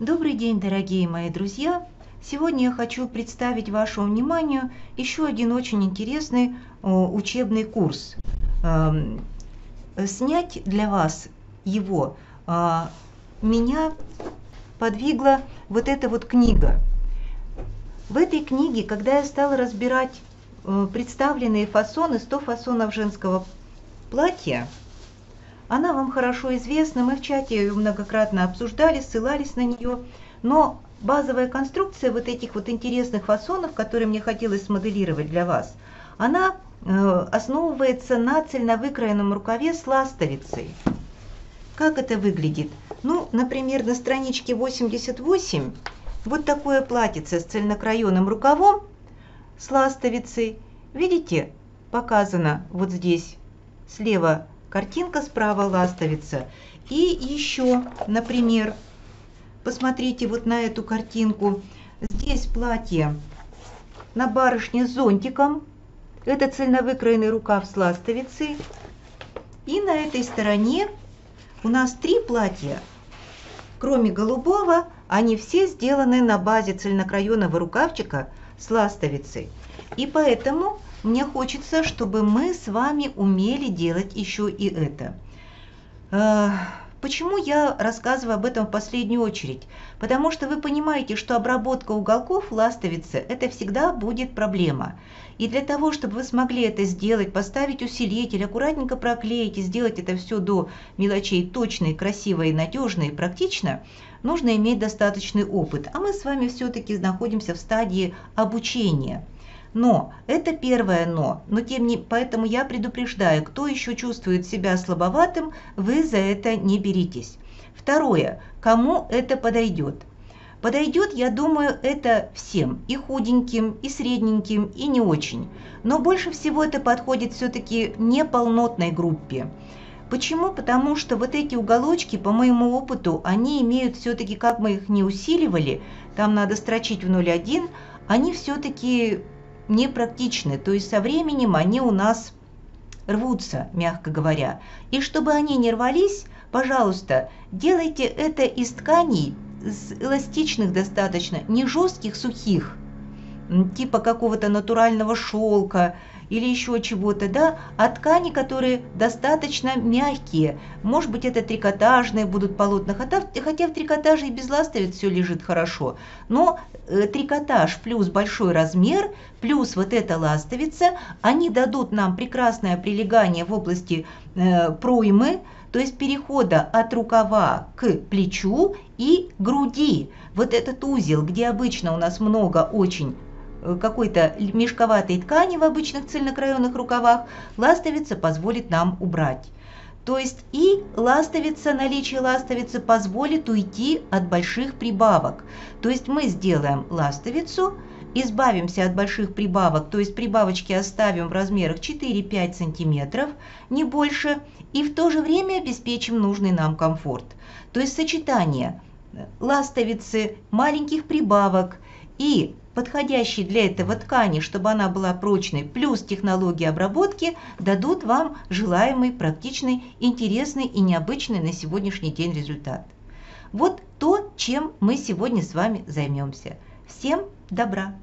Добрый день, дорогие мои друзья! Сегодня я хочу представить вашему вниманию еще один очень интересный учебный курс. Эм, снять для вас его а, меня подвигла вот эта вот книга. В этой книге, когда я стала разбирать э, представленные фасоны, 100 фасонов женского платья, она вам хорошо известна, мы в чате ее многократно обсуждали, ссылались на нее, но базовая конструкция вот этих вот интересных фасонов, которые мне хотелось смоделировать для вас, она э, основывается на цельновыкроенном рукаве с ластовицей. Как это выглядит? Ну, например, на страничке 88 вот такое платьице с цельнокроенным рукавом с ластовицей. Видите, показано вот здесь слева Картинка справа ластовица. И еще, например, посмотрите вот на эту картинку. Здесь платье на барышне с зонтиком. Это цельновыкроенный рукав с ластовицей. И на этой стороне у нас три платья. Кроме голубого, они все сделаны на базе цельнокроенного рукавчика с ластовицей. И поэтому мне хочется, чтобы мы с вами умели делать еще и это. Э, почему я рассказываю об этом в последнюю очередь? Потому что вы понимаете, что обработка уголков ластовицы – это всегда будет проблема. И для того, чтобы вы смогли это сделать, поставить усилитель, аккуратненько проклеить и сделать это все до мелочей точно, и красиво, и надежно, и практично, нужно иметь достаточный опыт. А мы с вами все-таки находимся в стадии обучения – но, это первое но, но тем не поэтому я предупреждаю, кто еще чувствует себя слабоватым, вы за это не беритесь. Второе, кому это подойдет? Подойдет, я думаю, это всем, и худеньким, и средненьким, и не очень. Но больше всего это подходит все-таки не полнотной группе. Почему? Потому что вот эти уголочки, по моему опыту, они имеют все-таки, как мы их не усиливали, там надо строчить в 0,1, они все-таки непрактичны, то есть со временем они у нас рвутся, мягко говоря. И чтобы они не рвались, пожалуйста, делайте это из тканей эластичных достаточно, не жестких, сухих, типа какого-то натурального шелка или еще чего-то, да, а ткани, которые достаточно мягкие. Может быть, это трикотажные будут полотна, хотя, хотя в трикотаже и без ластовиц все лежит хорошо. Но э, трикотаж плюс большой размер, плюс вот эта ластовица, они дадут нам прекрасное прилегание в области э, проймы, то есть перехода от рукава к плечу и груди. Вот этот узел, где обычно у нас много очень какой-то мешковатой ткани в обычных цельнокроенных рукавах, ластовица позволит нам убрать. То есть и ластовица, наличие ластовицы позволит уйти от больших прибавок. То есть мы сделаем ластовицу, избавимся от больших прибавок, то есть прибавочки оставим в размерах 4-5 см, не больше, и в то же время обеспечим нужный нам комфорт. То есть сочетание ластовицы, маленьких прибавок и подходящей для этого ткани, чтобы она была прочной, плюс технологии обработки, дадут вам желаемый, практичный, интересный и необычный на сегодняшний день результат. Вот то, чем мы сегодня с вами займемся. Всем добра!